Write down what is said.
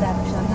establish them.